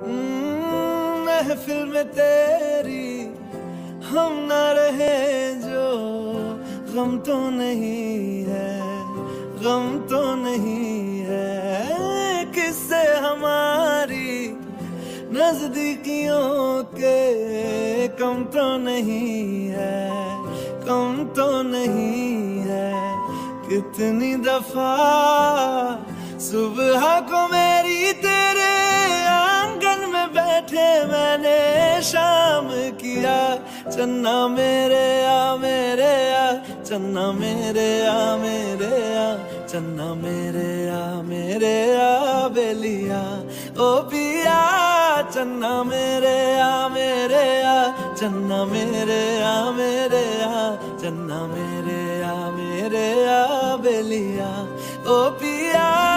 हम्म, महफिल में तेरी हम ना रहे जो गम तो नहीं है गम तो नहीं है। किससे हमारी नजदीकियों के कम तो नहीं है कम तो नहीं है। कितनी दफ़ा सुबह को मेरी तेरे शाम किया चन्ना मेरे आ मेरे आ चन्ना मेरे आ मेरे आ चन्ना मेरे आ मेरे आ बेलिया ओ पिया चन्ना मेरे आ मेरे आ चन्ना मेरे आ मेरे आ चन्ना मेरे आ मेरे आ बेलिया ओ पिया